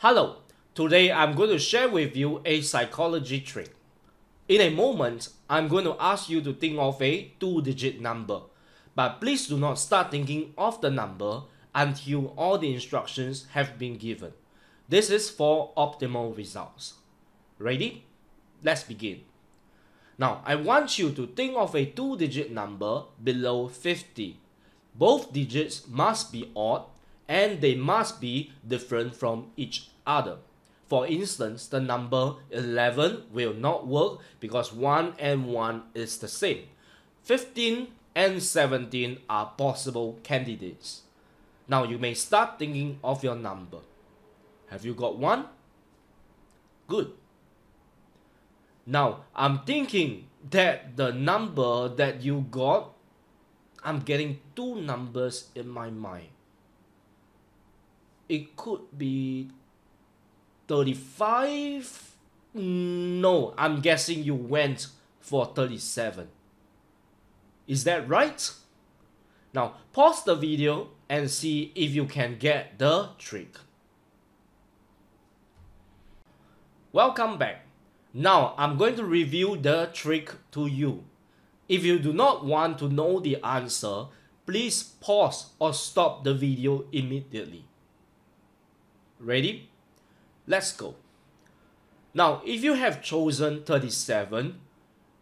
Hello, today I'm going to share with you a psychology trick. In a moment, I'm going to ask you to think of a two digit number, but please do not start thinking of the number until all the instructions have been given. This is for optimal results. Ready? Let's begin. Now, I want you to think of a two digit number below 50. Both digits must be odd and they must be different from each other. For instance, the number 11 will not work because 1 and 1 is the same. 15 and 17 are possible candidates. Now you may start thinking of your number. Have you got one? Good. Now I'm thinking that the number that you got, I'm getting two numbers in my mind it could be 35 no i'm guessing you went for 37 is that right? Now pause the video and see if you can get the trick. Welcome back. Now i'm going to review the trick to you. If you do not want to know the answer please pause or stop the video immediately Ready? Let's go. Now, if you have chosen 37,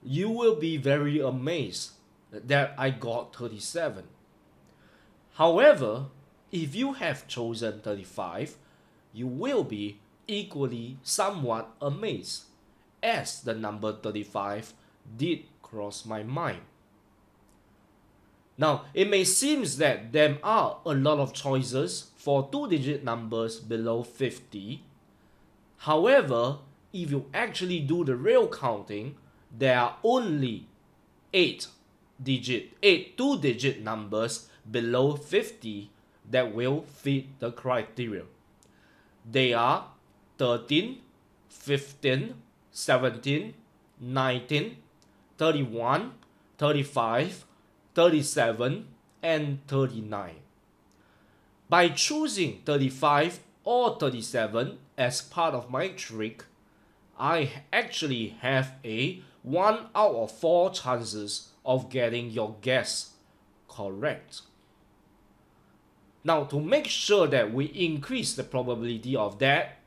you will be very amazed that I got 37. However, if you have chosen 35, you will be equally somewhat amazed as the number 35 did cross my mind. Now, it may seem that there are a lot of choices for two-digit numbers below 50. However, if you actually do the real counting, there are only 8 digit, 8 two-digit numbers below 50 that will fit the criteria. They are 13, 15, 17, 19, 31, 35, 37 and 39. By choosing 35 or 37 as part of my trick, I actually have a 1 out of 4 chances of getting your guess correct. Now to make sure that we increase the probability of that,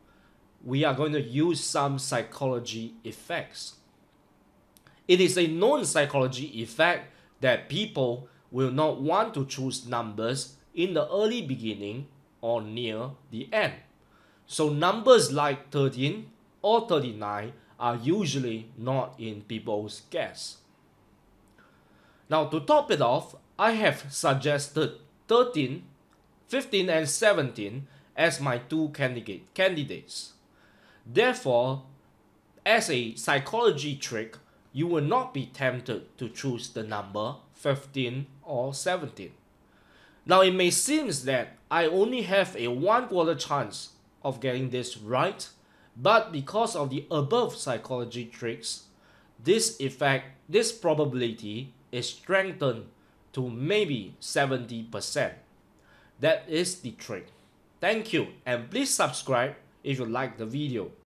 we are going to use some psychology effects. It is a known psychology effect that people will not want to choose numbers in the early beginning or near the end. So numbers like 13 or 39 are usually not in people's guess. Now to top it off, I have suggested 13, 15 and 17 as my two candidate candidates. Therefore, as a psychology trick, you will not be tempted to choose the number 15 or 17. Now it may seem that I only have a one quarter chance of getting this right, but because of the above psychology tricks, this effect, this probability is strengthened to maybe 70%. That is the trick. Thank you and please subscribe if you like the video.